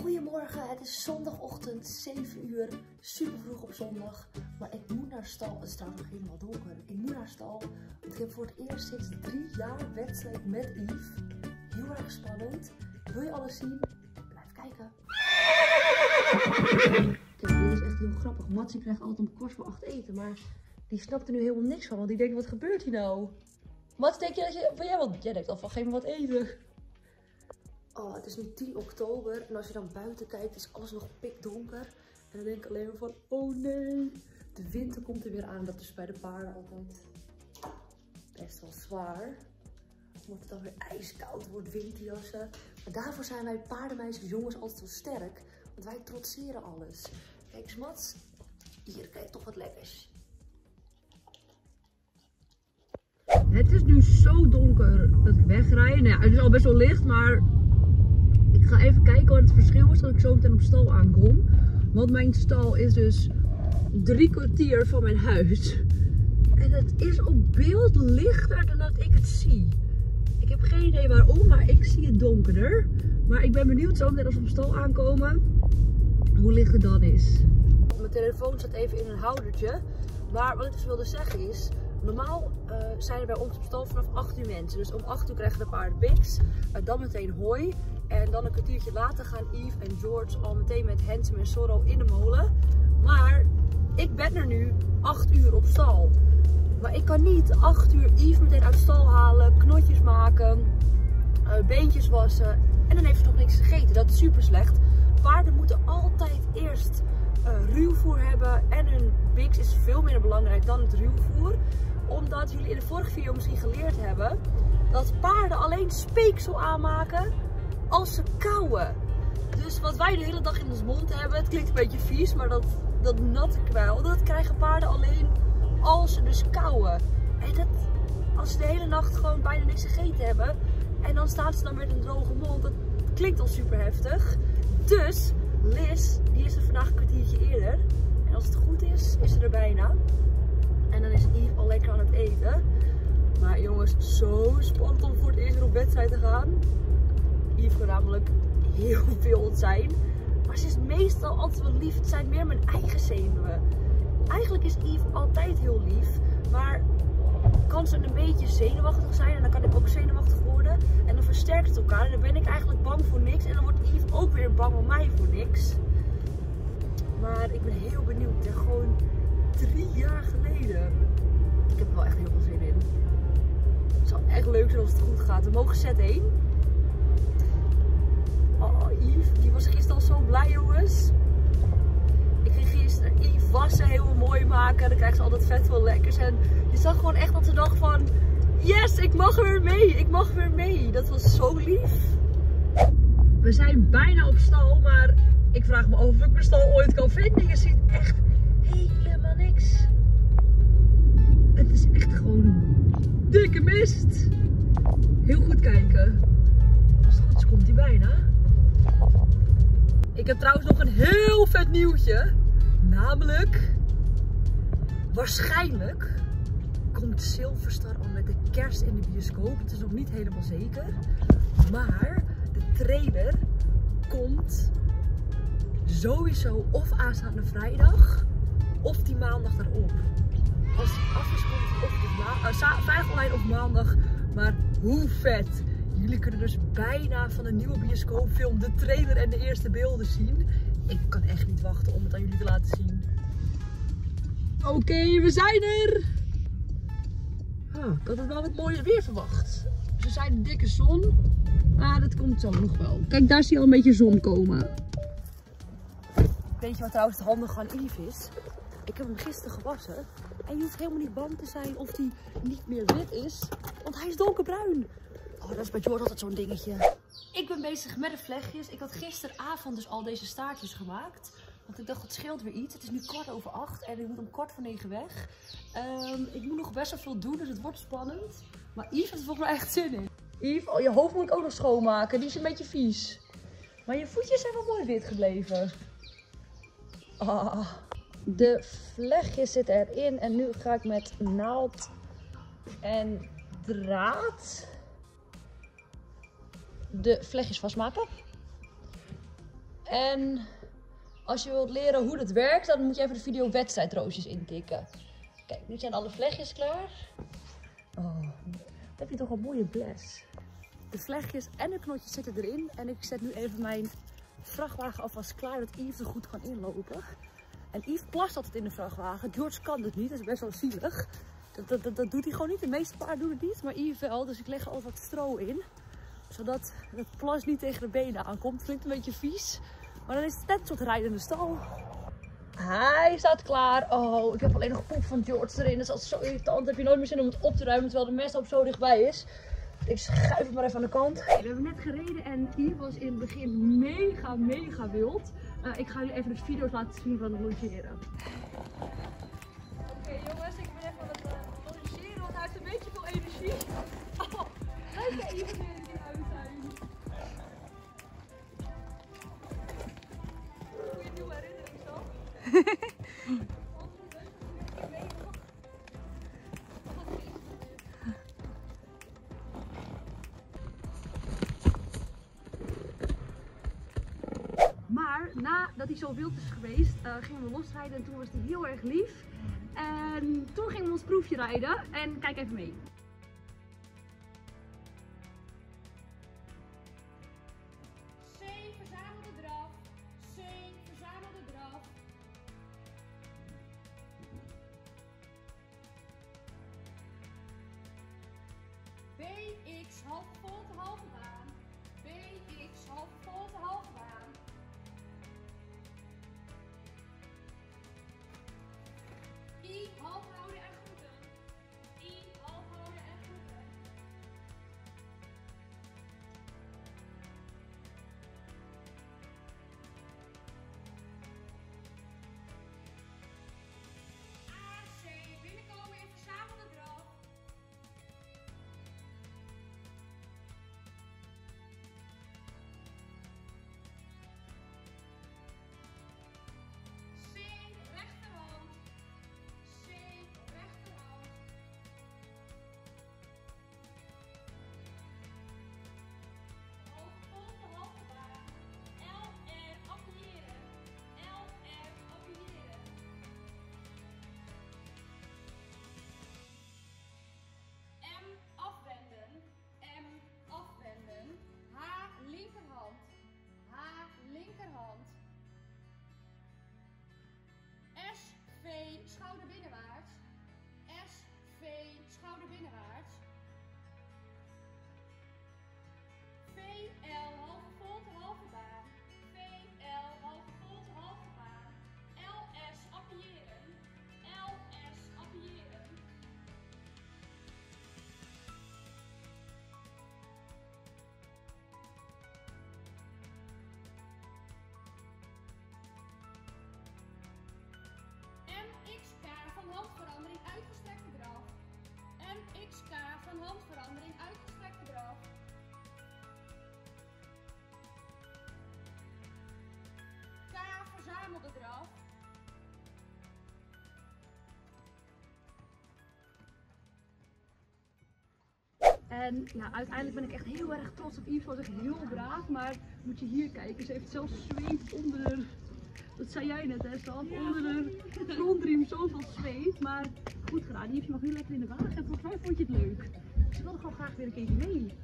Goedemorgen, het is zondagochtend, 7 uur, super vroeg op zondag. Maar ik moet naar stal, het staat nog helemaal donker. Ik moet naar stal, want ik heb voor het eerst sinds drie jaar wedstrijd met Yves. Heel erg spannend. Wil je alles zien? Blijf kijken. Kijk, dit is echt heel grappig. Matsie krijgt altijd om kwart voor acht eten, maar die snapt er nu helemaal niks van. Want die denkt, wat gebeurt hier nou? Mats, denk je dat je, jij wat? Jij denkt al van, geef me wat eten. Oh, het is nu 10 oktober en als je dan buiten kijkt is alles nog pikdonker. En dan denk ik alleen maar van, oh nee, de winter komt er weer aan. Dat is bij de paarden altijd best wel zwaar. Omdat het dan weer ijskoud wordt, winterjassen. Maar daarvoor zijn wij paardenmeisjes jongens altijd zo sterk. Want wij trotseren alles. Kijk eens Mats, hier kijk toch wat lekkers. Het is nu zo donker dat ik wegrij. Nou ja, het is al best wel licht, maar ik ga even kijken wat het verschil is dat ik zo meteen op stal aankom. Want mijn stal is dus drie kwartier van mijn huis. En het is op beeld lichter dan dat ik het zie. Ik heb geen idee waarom, maar ik zie het donkerder. Maar ik ben benieuwd zo meteen als we op stal aankomen, hoe licht het dan is. Mijn telefoon staat even in een houdertje. Maar wat ik dus wilde zeggen is, Normaal uh, zijn er bij ons op stal vanaf 8 uur mensen. Dus om 8 uur krijgen de paarden piks. Uh, dan meteen hooi. En dan een kwartiertje later gaan Yves en George al meteen met Handsome en Sorrow in de molen. Maar ik ben er nu 8 uur op stal. Maar ik kan niet 8 uur Yves meteen uit stal halen, knotjes maken, uh, beentjes wassen. En dan heeft ze nog niks gegeten. Dat is super slecht. Paarden moeten altijd eerst ruwvoer hebben. En hun biks is veel minder belangrijk dan het ruwvoer omdat jullie in de vorige video misschien geleerd hebben dat paarden alleen speeksel aanmaken als ze kauwen. Dus wat wij de hele dag in ons mond hebben, het klinkt een beetje vies, maar dat, dat natte kwijl, dat krijgen paarden alleen als ze dus kauwen. En dat, als ze de hele nacht gewoon bijna niks gegeten hebben en dan staan ze dan met een droge mond, dat klinkt al super heftig. Dus Liz, die is er vandaag een kwartiertje eerder. En als het goed is, is ze er bijna. En dan is Yves al lekker aan het eten. Maar jongens, zo spannend om voor het eerst weer op wedstrijd te gaan. Kan namelijk heel veel zijn. Maar ze is meestal altijd wel lief. Het zijn meer mijn eigen zenuwen. Eigenlijk is Yves altijd heel lief. Maar kan ze een beetje zenuwachtig zijn. En dan kan ik ook zenuwachtig worden. En dan versterkt het elkaar. En dan ben ik eigenlijk bang voor niks. En dan wordt Yves ook weer bang om mij voor niks. Maar ik ben heel benieuwd. En gewoon drie jaar geleden. Ik heb wel echt heel veel zin in. Het zou echt leuk zijn als het goed gaat. We mogen set 1. Yves, die was gisteren al zo blij, jongens. Ik ging gisteren Yves wassen, heel mooi maken. Dan krijgt ze altijd vet veel lekkers. En je zag gewoon echt dat ze dacht van... Yes, ik mag weer mee. Ik mag weer mee. Dat was zo lief. We zijn bijna op stal, maar ik vraag me af of ik mijn stal ooit kan vinden. Je ziet heb trouwens nog een heel vet nieuwtje. Namelijk, waarschijnlijk komt Silverstar al met de kerst in de bioscoop. Het is nog niet helemaal zeker. Maar de trailer komt sowieso of aanstaande vrijdag of die maandag erop. Als die af of uh, vrijdag online of maandag. Maar hoe vet! Jullie kunnen dus bijna van een nieuwe bioscoopfilm de trailer en de eerste beelden zien. Ik kan echt niet wachten om het aan jullie te laten zien. Oké, we zijn er! Ah, ik had het wel wat mooier weer verwacht. Ze zijn een dikke zon. Ah, dat komt zo nog wel. Kijk, daar zie je al een beetje zon komen. Weet je wat trouwens het handige aan Yves is? Ik heb hem gisteren gewassen. En je hoeft helemaal niet bang te zijn of hij niet meer wit is. Want hij is donkerbruin. Oh, dat is bij George altijd zo'n dingetje. Ik ben bezig met de vlechtjes. Ik had gisteravond dus al deze staartjes gemaakt. Want ik dacht, het scheelt weer iets. Het is nu kwart over acht en ik moet om kwart voor negen weg. Um, ik moet nog best wel veel doen, dus het wordt spannend. Maar Yves heeft er volgens mij echt zin in. Yves, oh, je hoofd moet ik ook nog schoonmaken. Die is een beetje vies. Maar je voetjes zijn wel mooi wit gebleven. Ah. De vlechtjes zitten erin en nu ga ik met naald en draad de vlechtjes vastmaken. En als je wilt leren hoe dat werkt, dan moet je even de video wedstrijdroosjes intikken. Kijk, nu zijn alle vlechtjes klaar. Oh, heb je toch een mooie bles. De vlechtjes en de knotjes zitten erin. En ik zet nu even mijn vrachtwagen alvast klaar, dat Yves er goed kan inlopen. En Yves plast altijd in de vrachtwagen. George kan het niet, dat is best wel zielig. Dat, dat, dat, doet hij gewoon niet. De meeste paarden doen het niet, maar Yves wel. Dus ik leg al wat stro in. Zodat het plas niet tegen de benen aankomt. Klinkt een beetje vies. Maar dan is het net een soort rijdende stal. Hij staat klaar. Oh, ik heb alleen nog poep van George erin. Dat is altijd zo irritant. Heb je nooit meer zin om het op te ruimen terwijl de mest op zo dichtbij is. Ik schuif het maar even aan de kant. We hebben net gereden en Yves was in het begin mega, mega wild. Uh, ik ga jullie even de video's laten zien van het logeren. Oké jongens, ik ben even aan het uh, logeren, want hij heeft een beetje veel energie. Oh, kijk even Maar nadat hij zo wild is geweest, uh, gingen we losrijden en toen was hij heel erg lief. En toen gingen we ons proefje rijden en kijk even mee. BX, halve volte, halve baan. BX, halve volte, halve baan. En ja, uiteindelijk ben ik echt heel erg trots op Yves. Ze was echt heel braaf, maar moet je hier kijken. Ze heeft zelfs zweet onder de... Dat zei jij net hè Stan, onder de frontriem zoveel zweet. Maar goed gedaan, Yves, je mag nu lekker in de wagen. En volgens mij vond je het leuk. Ik wilde gewoon graag weer een keertje mee.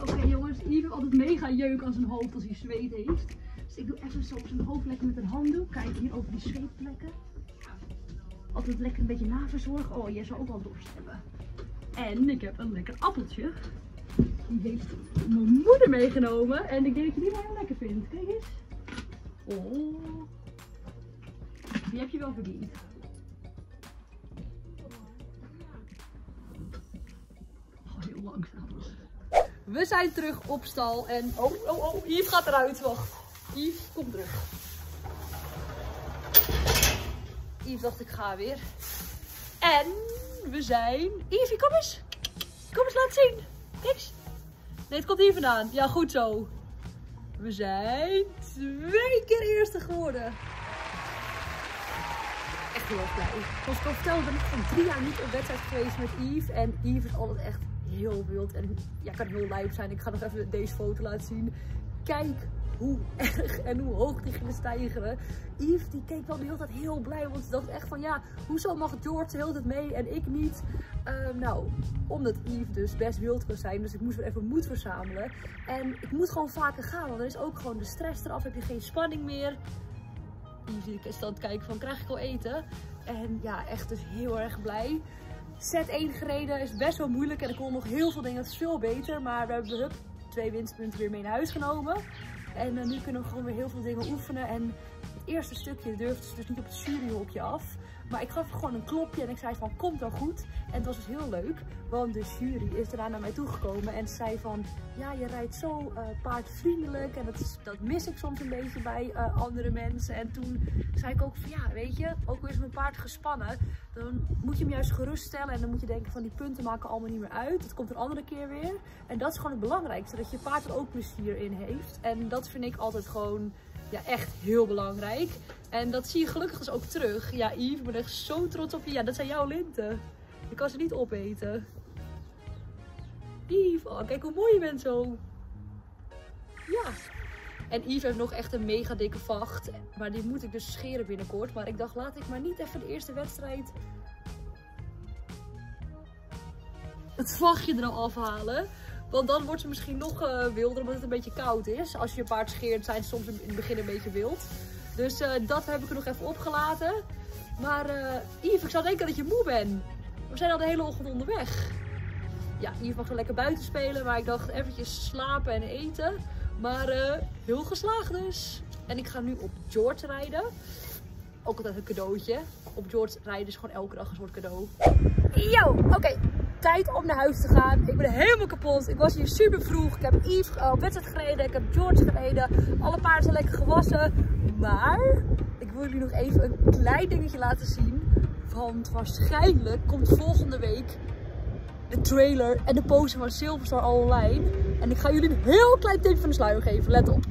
Oké jongens, Yves heeft altijd mega jeuk aan zijn hoofd als hij zweet heeft. Dus ik doe even zo op zijn hoofd lekker met een handdoek. Kijk hier over die zweetplekken. Altijd lekker een beetje naverzorg. Oh, jij zou ook wel dorst hebben. En ik heb een lekker appeltje. Die heeft mijn moeder meegenomen. En ik denk dat je die wel heel lekker vindt. Kijk eens. Oh. Die heb je wel verdiend. Oh, heel langzaam. We zijn terug op stal en... Oh, oh, oh, Yves gaat eruit. Wacht. Yves, kom terug. Yves dacht, ik ga weer. En we zijn... Yves, kom eens. Kom eens, laat zien. Kijk eens. Nee, het komt hier vandaan. Ja, goed zo. We zijn twee keer eerste geworden. Echt heel erg blij. Zoals ik al vertelde ben ik van drie jaar niet op wedstrijd geweest met Yves. En Yves is altijd echt heel wild. En ja, kan heel lijp zijn. Ik ga nog even deze foto laten zien. Kijk hoe erg en hoe hoog die gingen stijgen. Yves die keek wel de hele tijd heel blij, want ze dacht echt van ja, hoezo mag George de hele tijd mee en ik niet? Ehm, nou, omdat Yves dus best wild kan zijn, dus ik moest weer even moed verzamelen. En ik moet gewoon vaker gaan, want dan is ook gewoon de stress eraf, heb je geen spanning meer. Yves die is aan het kijken van krijg ik al eten? En ja, echt dus heel erg blij. Set 1 gereden is best wel moeilijk en ik kon nog heel veel dingen, het is veel beter. Maar we hebben twee winstpunten weer mee naar huis genomen. En eh, nu kunnen we gewoon weer heel veel dingen oefenen. En het eerste stukje durfde ze dus niet op het juryhokje af. Maar ik gaf gewoon een klopje en ik zei van komt wel goed. En het was dus heel leuk, want de jury is daarna naar mij toegekomen en zei van ja je rijdt zo uh, paardvriendelijk en dat, dat mis ik soms een beetje bij uh, andere mensen. En toen zei ik ook van ja weet je, ook weer is mijn paard gespannen, dan moet je hem juist geruststellen en dan moet je denken van die punten maken allemaal niet meer uit. Dat komt een andere keer weer. En dat is gewoon het belangrijkste, dat je paard er ook plezier in heeft. En dat vind ik altijd gewoon ja, echt heel belangrijk. En dat zie je gelukkig dus ook terug. Ja, Yves, ik ben echt zo trots op je. Ja, dat zijn jouw linten. Ik kan ze niet opeten. Yves, oh, kijk hoe mooi je bent zo. Ja. En Yves heeft nog echt een mega dikke vacht. Maar die moet ik dus scheren binnenkort. Maar ik dacht, laat ik maar niet even de eerste wedstrijd het vachtje er al afhalen. Want dan wordt ze misschien nog uh, wilder omdat het een beetje koud is. Als je je paard scheert zijn ze soms in het begin een beetje wild. Dus uh, dat heb ik er nog even opgelaten. Maar uh, Yves, ik zou denken dat je moe bent. We zijn al de hele ochtend onderweg. Ja, Yves mag wel lekker buiten spelen. Maar ik dacht eventjes slapen en eten. Maar heel geslaagd dus. En ik ga nu op George rijden. Ook altijd een cadeautje. Op George rijden is gewoon elke dag een soort cadeau. Yo, oké tijd om naar huis te gaan. Ik ben helemaal kapot. Ik was hier super vroeg. Ik heb Yves op wedstrijd gereden. Ik heb George gereden. Alle paarden zijn lekker gewassen. Maar ik wil jullie nog even een klein dingetje laten zien. Want waarschijnlijk komt volgende week de trailer en de poster van Silverstar al online. En ik ga jullie een heel klein tipje van de sluier geven. Let op.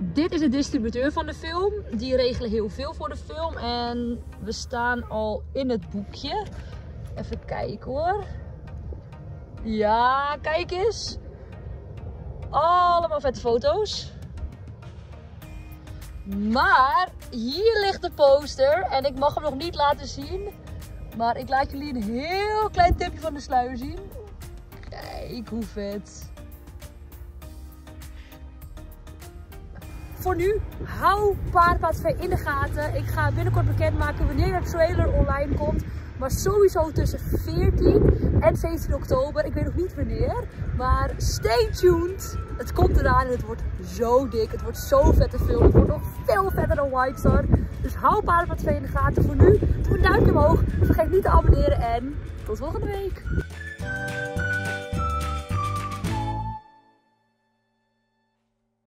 Dit is de distributeur van de film. Die regelen heel veel voor de film. En we staan al in het boekje. Even kijken hoor. Ja, kijk eens. Allemaal vette foto's. Maar hier ligt de poster en ik mag hem nog niet laten zien. Maar ik laat jullie een heel klein tipje van de sluier zien. Kijk hoe vet. Voor nu, hou Paardpaard 2 in de gaten. Ik ga binnenkort bekendmaken wanneer de trailer online komt. Maar sowieso tussen 14 en 17 oktober. Ik weet nog niet wanneer. Maar stay tuned. Het komt eraan en het wordt zo dik. Het wordt zo vette film. Het wordt nog veel vetter dan White. Dus hou Paardenpad 2 in de gaten. Voor nu, doe een duimpje omhoog. Vergeet niet te abonneren en tot volgende week.